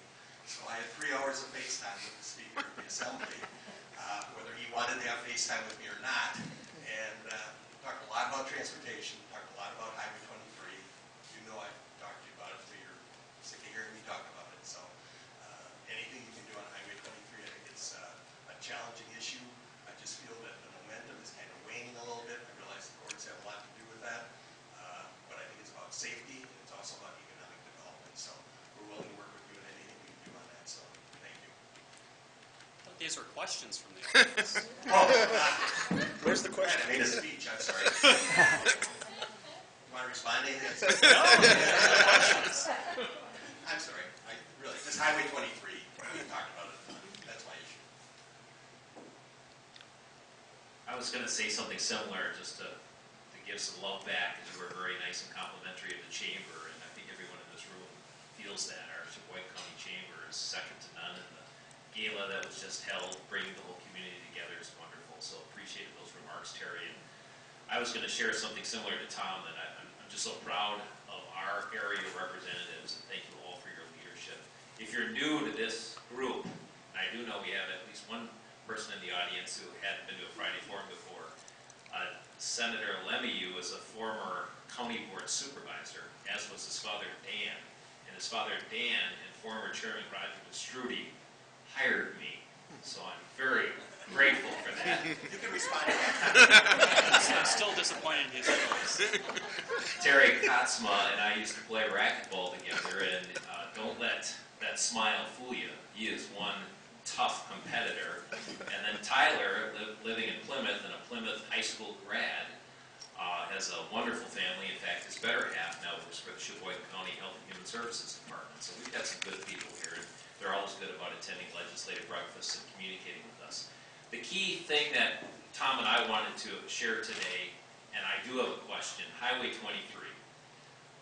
So I had three hours of FaceTime with the Speaker of the Assembly, uh, whether he wanted to have FaceTime with me or not. And uh, talked a lot about transportation, talked a lot about Highway 23. You know I've talked to you about it, so you're sick of hearing me talk about it. So uh, anything you can do on Highway 23, I think it's uh, a challenging issue. I just feel that the momentum is kind of waning a little bit. I realize the courts have a lot to do with that. Uh, But I think it's about safety, and it's also about economic development. So we're willing to work with you in anything we can do on that, so thank you. These were questions from the audience. Oh, Where's the question? I question? made a speech, I'm sorry. Want to respond to anything? I'm sorry, I, really, this Highway 23, we talked about it, that's my issue. I was gonna say something similar, just to, to give some love back, because you were very nice and complimentary of the chamber, and I think everyone in this room feels that. Our Sheboygan County Chamber is second to none, and the gala that was just held, bringing the whole community together is wonderful, so appreciated those remarks, Terry. And I was gonna share something similar to Tom, that I, I'm I'm just so proud of our area representatives, and thank you all for your leadership. If you're new to this group, and I do know we have at least one person in the audience who hadn't been to a Friday Forum before. Uh, Senator LeMahieu is a former county board supervisor, as was his father Dan. And his father Dan and former Chairman Roger Te Stroete hired me. So I'm very grateful for that. You can respond to that. I'm still disappointed in his choice. Terry Katsma and I used to play racquetball together, and uh, don't let that smile fool you. He is one tough competitor. And then Tyler, li- living in Plymouth and a Plymouth high school grad, uh, has a wonderful family. In fact, his better half now works for the Sheboygan County Health and Human Services Department. So we've got some good people here, and they're always good about attending legislative breakfasts and communicating with us. The key thing that Tom and I wanted to share today, and I do have a question, Highway 23.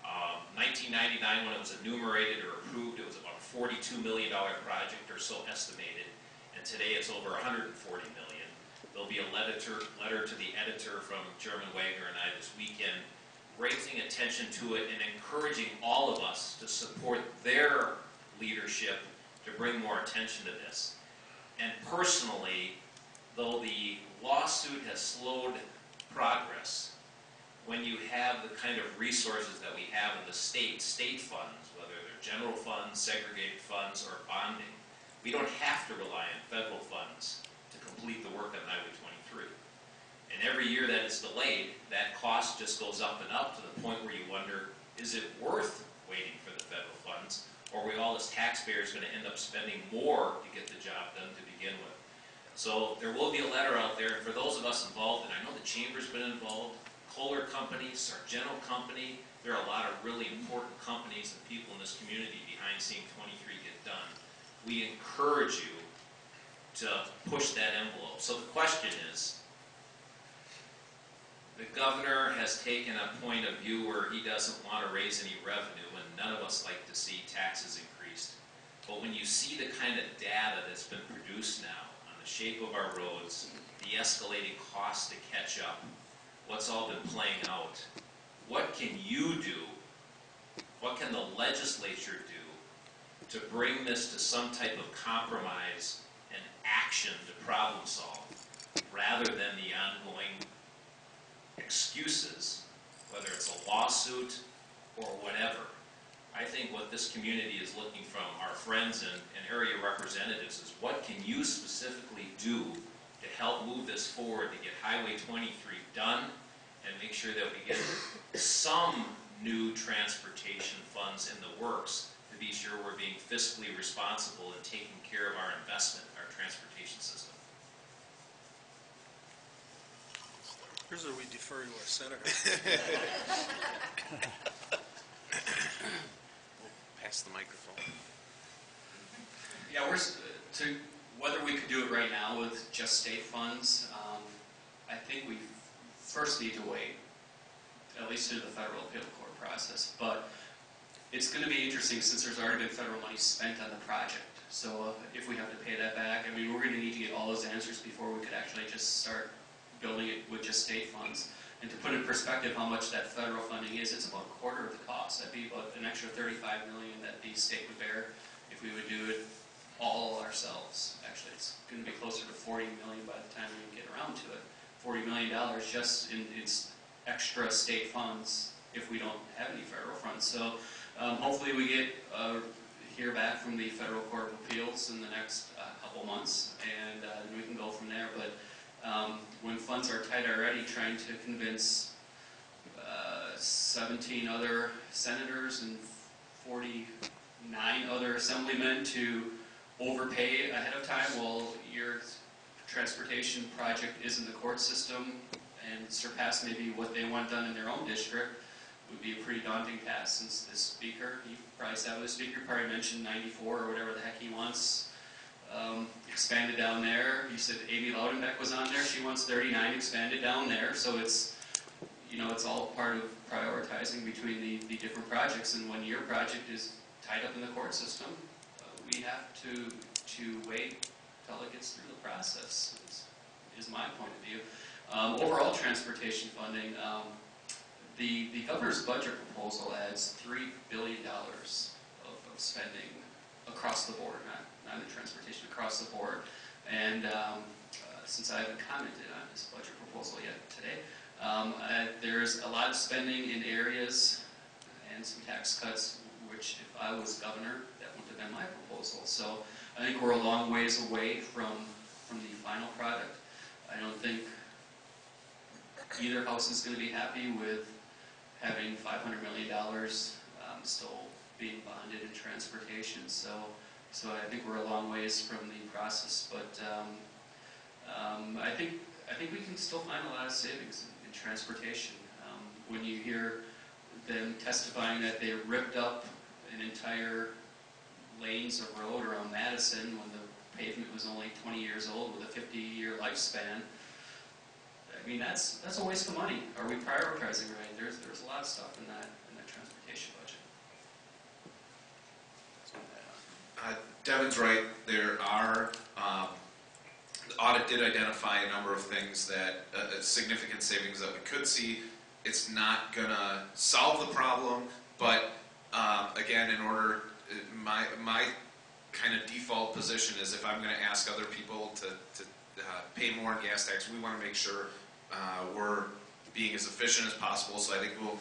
Um, 1999, when it was enumerated or approved, it was about a $42 million project or so estimated, and today it's over 140 million. There'll be a letter, letter to the editor from German Wegner and I this weekend, raising attention to it and encouraging all of us to support their leadership to bring more attention to this. And personally, though the lawsuit has slowed progress, when you have the kind of resources that we have in the state, state funds, whether they're general funds, segregated funds, or bonding, we don't have to rely on federal funds to complete the work on Highway 23. And every year that it's delayed, that cost just goes up and up to the point where you wonder, is it worth waiting for the federal funds? Or are we all as taxpayers going to end up spending more to get the job done to begin with? So there will be a letter out there, and for those of us involved, and I know the Chamber's been involved, Kohler Company, Sargento Company, there are a lot of really important companies and people in this community behind seeing 23 get done. We encourage you to push that envelope. So the question is, the governor has taken a point of view where he doesn't want to raise any revenue, and none of us like to see taxes increased. But when you see the kind of data that's been produced now the shape of our roads, the escalating costs to catch up, what's all been playing out, what can you do? What can the legislature do to bring this to some type of compromise and action to problem solve, rather than the ongoing excuses, whether it's a lawsuit or whatever. I think what this community is looking from our friends and, and area representatives is what can you specifically do to help move this forward to get Highway 23 done and make sure that we get some new transportation funds in the works to be sure we're being fiscally responsible and taking care of our investment our transportation system. Here's where we defer to our senator. Pass the microphone. Yeah, we're, to, whether we could do it right now with just state funds, um, I think we first need to wait, at least through the federal appeal court process. But it's gonna be interesting since there's already been federal money spent on the project. So uh, if we have to pay that back, I mean, we're gonna need to get all those answers before we could actually just start building it with just state funds. And to put in perspective how much that federal funding is, it's about a quarter of the cost. That'd be about an extra thirty-five million that the state would bear if we would do it all ourselves. Actually, it's gonna be closer to forty million by the time we get around to it. Forty million dollars just in, in extra state funds if we don't have any federal funds. So, um, hopefully we get, uh, hear back from the Federal Court of Appeals in the next, uh, couple months, and, uh, we can go from there. But, um, when funds are tight already, trying to convince, uh, seventeen other senators and forty-nine other assemblymen to overpay ahead of time while your transportation project is in the court system and surpass maybe what they want done in their own district would be a pretty daunting task. Since this speaker, you probably sat with the speaker, probably mentioned 94 or whatever the heck he wants. Um, expanded down there. You said Amy Loudenbeck was on there, she wants 39 expanded down there, so it's, you know, it's all part of prioritizing between the, the different projects, and when your project is tied up in the court system, uh, we have to, to wait till it gets through the process, is, is my point of view. Um, overall transportation funding, um, the, the governor's budget proposal adds three billion dollars of, of spending across the board, not, not in transportation, across the board. And, um, uh, since I haven't commented on this budget proposal yet today, um, uh, there's a lot of spending in areas and some tax cuts, which if I was governor, that wouldn't have been my proposal. So I think we're a long ways away from, from the final product. I don't think either house is gonna be happy with having five hundred million dollars, um, still being bonded in transportation, so, so I think we're a long ways from the process, but, um, um, I think, I think we can still find a lot of savings in, in transportation. Um, when you hear them testifying that they ripped up an entire lanes of road around Madison when the pavement was only twenty years old with a fifty-year lifespan, I mean, that's, that's a waste of money. Are we prioritizing right? There's, there's a lot of stuff in that, in that transportation budget. Devin's right, there are, um, the audit did identify a number of things that, uh, uh, significant savings that we could see. It's not gonna solve the problem, but, um, again, in order, uh, my, my kind of default position is if I'm gonna ask other people to, to, uh, pay more in gas tax, we wanna make sure, uh, we're being as efficient as possible, so I think we'll,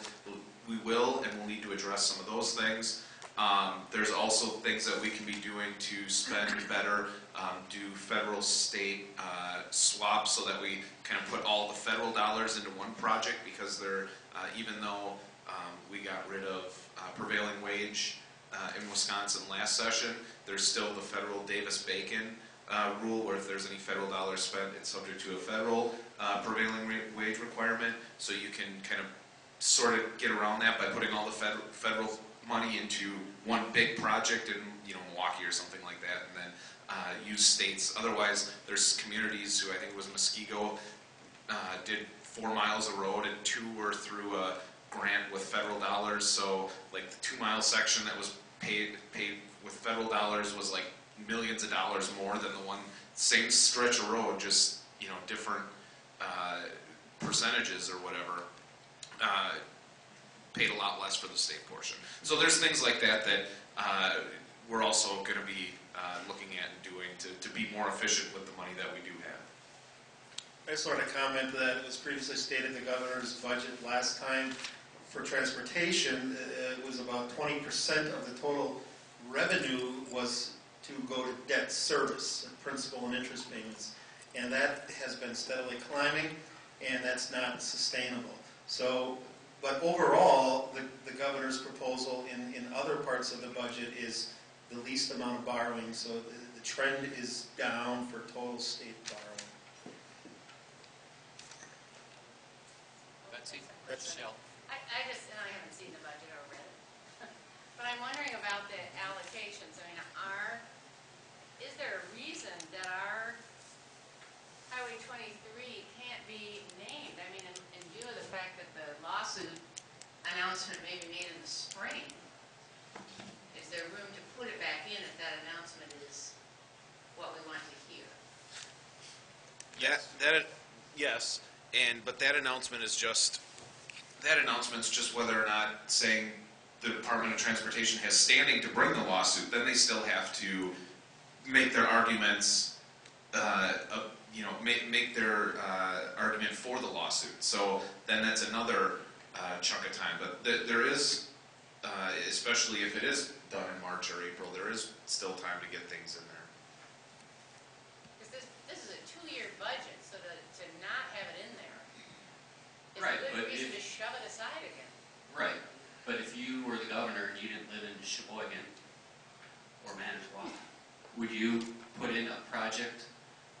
we will, and we'll need to address some of those things. Um, there's also things that we can be doing to spend better, um, do federal, state, uh, swaps so that we kind of put all the federal dollars into one project because they're, uh, even though, um, we got rid of uh, prevailing wage, uh, in Wisconsin last session, there's still the federal Davis-Bacon, uh, rule where if there's any federal dollars spent, it's subject to a federal, uh, prevailing wage requirement. So you can kind of sort of get around that by putting all the federal, federal money into one big project in, you know, Milwaukee or something like that, and then uh, use states. Otherwise, there's communities who I think was Muskego uh, did four miles of road and two were through a grant with federal dollars. So like the two mile section that was paid paid with federal dollars was like millions of dollars more than the one same stretch of road, just you know different uh, percentages or whatever. Paid a lot less for the state portion. So there's things like that that uh, we're also going to be uh, looking at and doing to, to be more efficient with the money that we do have. I just wanted to comment that it was previously stated the governor's budget last time for transportation, uh, it was about twenty percent of the total revenue was to go to debt service, principal and interest payments. And that has been steadily climbing, and that's not sustainable. So, but overall, the, the governor's proposal in, in other parts of the budget is the least amount of borrowing, so the, the trend is down for total state borrowing. Betsy? That's- Michelle? I, I just, and I haven't seen the budget or read it, but I'm wondering about the allocations. I mean, are, is there a reason that our Highway 23 can't be named? I mean, in, in view of the fact that the lawsuit announcement may be made in the spring, is there room to put it back in if that announcement is what we want to hear? Yeah, that, yes, and, but that announcement is just, that announcement's just whether or not saying the Department of Transportation has standing to bring the lawsuit, then they still have to make their arguments, uh, uh, you know, make, make their, uh, argument for the lawsuit. So then that's another, uh, chunk of time, but there, there is, uh, especially if it is done in March or April, there is still time to get things in there. Because this, this is a two-year budget, so to, to not have it in there is Right, a good but reason if- to shove it aside again. Right, but if you were the governor and you didn't live in Sheboygan or Manitowoc, would you put in a project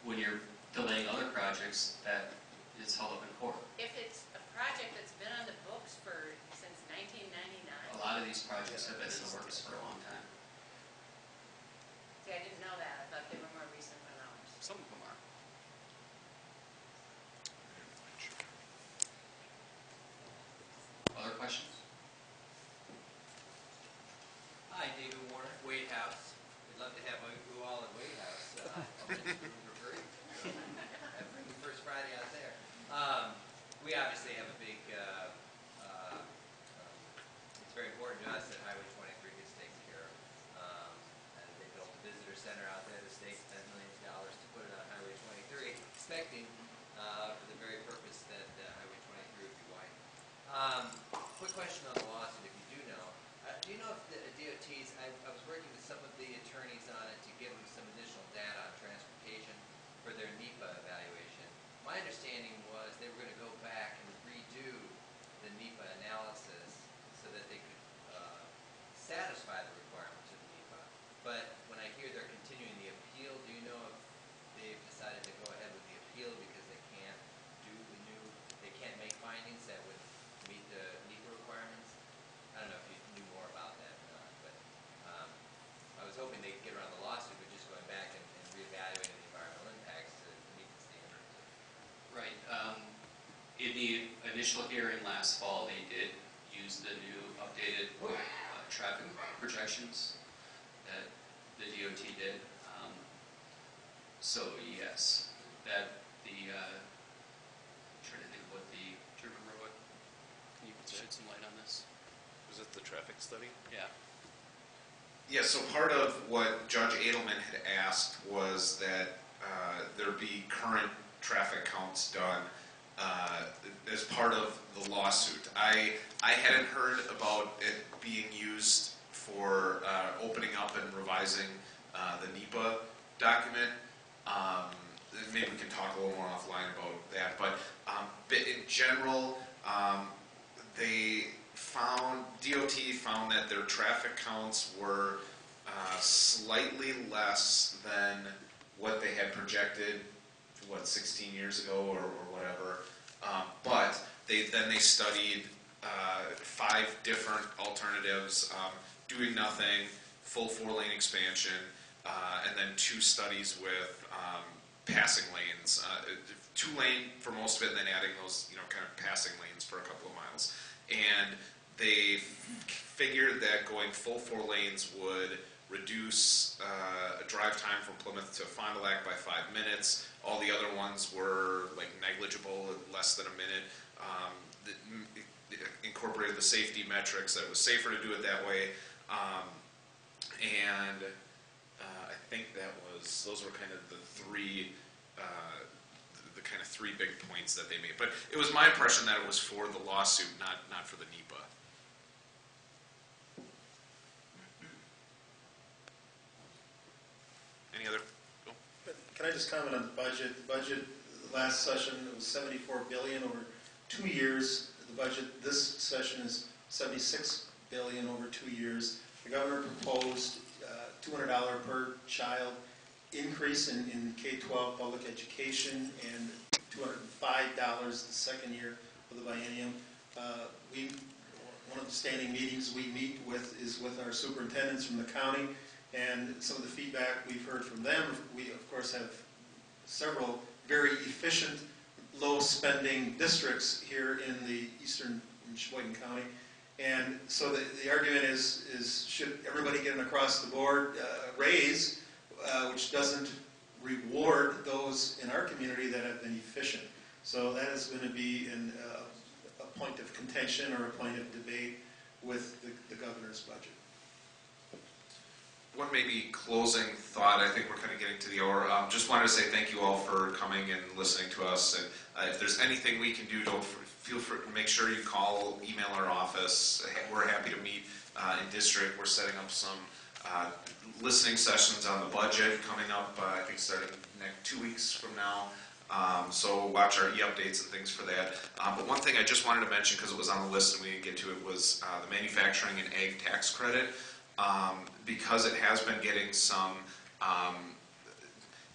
when you're delaying other projects that is held up in court? If it's a project that's been on the books for, since nineteen ninety-nine, A lot of these projects have been in the works for a long time. see, I didn't know that, I thought they were more recent than ours. Some of them are. Other questions? Hi, David Warner, Wade House. We'd love to have you all at Wade House. uh, I'll make room for free. Have room the first Friday out there. Um, We obviously have a big, uh, uh, um, it's very important to us that Highway 23 gets taken care of. Um, And they built a visitor center out there, the state spent millions of dollars to put it on Highway 23, expecting, uh, for the very purpose that uh, Highway 23 would be wide. Um, Quick question on the lawsuit, if you do know. Uh, Do you know if the DOTs, I I was working with some of the attorneys on it to give them some additional data on transportation for their NEPA evaluation. My understanding was they were going to go back and redo the NEPA analysis so that they could uh, satisfy the requirements of the NEPA. But when I hear they're continuing the appeal, do you know if they've decided to go ahead with the appeal because they can't do the new, they can't make findings that would meet the NEPA requirements? I don't know if you knew more about that or not, but um, I was hoping they'd get around the lawsuit, but just going back and and reevaluating the environmental impacts to meet the standards. Right. um, In the initial hearing last fall, they did use the new updated uh, traffic projections that the DOT DOT did. Um, So, yes, that, the, uh, I'm trying to think what the, do you remember what? Can you shed some light on this? Was it the traffic study? Yeah. Yeah, so part of what Judge Adelman had asked was that uh, there be current traffic counts done uh, as part of the lawsuit. I, I hadn't heard about it being used for uh, opening up and revising uh, the NEPA document. Um, Maybe we can talk a little more offline about that, but um, but in general, um, they found, DOT found that their traffic counts were uh, slightly less than what they had projected, what, 16 years ago or, or whatever. Um, But they, then they studied uh, five different alternatives, um, doing nothing, full four-lane expansion, uh, and then two studies with um, passing lanes, uh, two lane for most of it, and then adding those, you know, kind of passing lanes for a couple of miles. And they figured that going full four lanes would reduce uh, drive time from Plymouth to Fond du Lac by five minutes. All the other ones were like negligible, less than a minute. Um, the- incorporated the safety metrics that it was safer to do it that way. Um, and uh, I think that was those were kind of the three. Uh, the, the kind of three big points that they made, but it was my impression that it was for the lawsuit, not not for the NEPA. Any other? oh, Can I just comment on the budget? The budget, last session, it was 74 billion over two years. The budget this session is 76 billion over two years. The governor proposed uh, $200 per child increase in, in K-12 public education and $205 the second year of the biennium. Uh, We, one of the standing meetings we meet with is with our superintendents from the county, and some of the feedback we've heard from them, we of course have several very efficient, low-spending districts here in the eastern Sheboygan County. And so the, the argument is, is should everybody get an across-the-board uh, raise, uh, which doesn't reward those in our community that have been efficient? So that is going to be uh, a point of contention or a point of debate with the, the governor's budget. One maybe closing thought, I think we're kind of getting to the hour. Um, just wanted to say thank you all for coming and listening to us. And uh, if there's anything we can do, don't feel free, to make sure you call, email our office. We're happy to meet uh, in district. We're setting up some uh, listening sessions on the budget coming up, uh, I think starting next two weeks from now. Um, so watch our e-updates and things for that. Um, but one thing I just wanted to mention, because it was on the list and we didn't get to it, was uh, the manufacturing and ag tax credit. Um, because it has been getting some, um,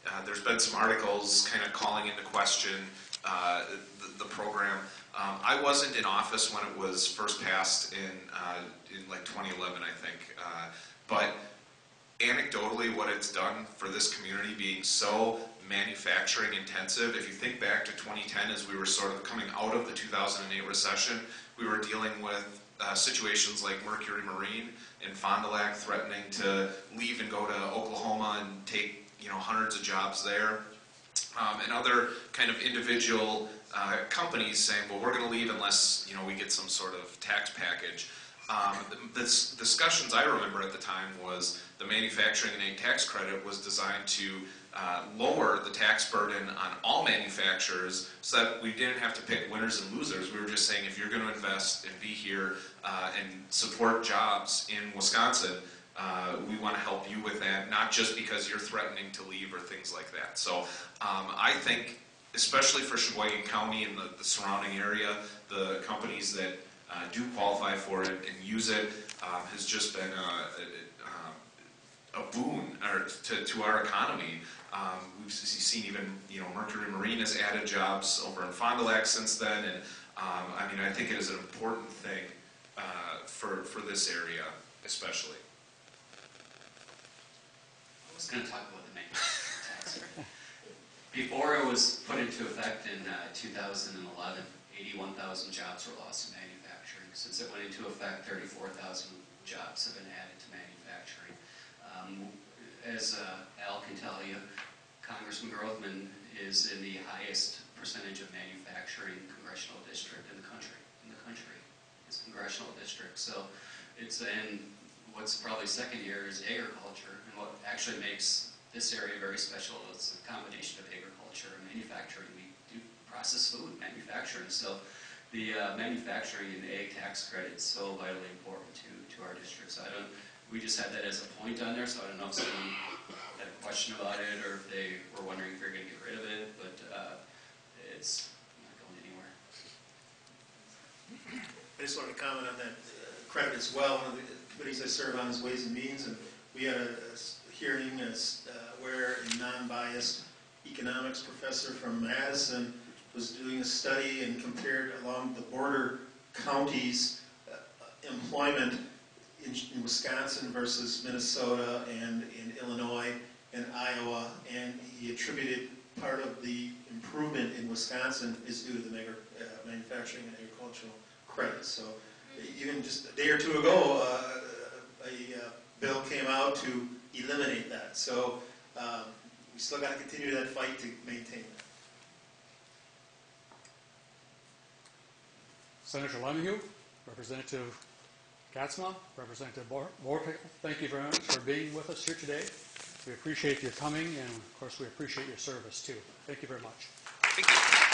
uh, there's been some articles kind of calling into question uh, the, the program. Um, I wasn't in office when it was first passed in, uh, in like 2011, I think. Uh, but anecdotally, what it's done for this community being so manufacturing intensive, if you think back to 2010 as we were sort of coming out of the 2008 recession, we were dealing with uh, situations like Mercury Marine and Fond du Lac threatening to leave and go to Oklahoma and take you know hundreds of jobs there, um, and other kind of individual uh, companies saying, well, we're going to leave unless you know we get some sort of tax package. Um, the, the discussions I remember at the time was the manufacturing and ag tax credit was designed to uh, lower the tax burden on all manufacturers so that we didn't have to pick winners and losers. We were just saying if you're going to invest and be here uh, and support jobs in Wisconsin, uh, we want to help you with that, not just because you're threatening to leave or things like that. So um, I think, especially for Sheboygan County and the, the surrounding area, the companies that uh, do qualify for it and use it um, has just been a, a, a boon or to, to our economy. Um, we've seen even, you know, Mercury Marine has added jobs over in Fond du Lac since then, and um, I mean, I think it is an important thing uh, for, for this area especially. I was gonna talk about the manufacturing tax. Before it was put into effect in uh, 2011, 81,000 jobs were lost in manufacturing. Since it went into effect, 34,000 jobs have been added to manufacturing. Um, as uh, Al can tell you, Congressman Grothman is in the highest percentage of manufacturing congressional district in the country, in the country, his congressional district. So it's, and what's probably second here is agriculture, and what actually makes this area very special is a combination of agriculture and manufacturing. We do process food manufacturing, so the uh, manufacturing and ag tax credit is so vitally important to, to our district. So I don't, we just had that as a point on there, so I don't know if someone question about it, or if they were wondering if you're gonna get rid of it, but, uh, it's not going anywhere. I just wanted to comment on that uh, credit as well. One of the committees I serve on is Ways and Means, and we had a hearing as, uh, where a non-biased economics professor from Madison was doing a study and compared along the border counties' uh, employment in in Wisconsin versus Minnesota and in Illinois and Iowa, and he attributed part of the improvement in Wisconsin is due to the mag- uh, manufacturing and agricultural credits. So even just a day or two ago, uh, a uh, bill came out to eliminate that. So um, we still got to continue that fight to maintain that. Senator LeMahieu, Representative Katsma, Representative Vor- thank you very much for being with us here today. We appreciate your coming, and of course, we appreciate your service too. Thank you very much.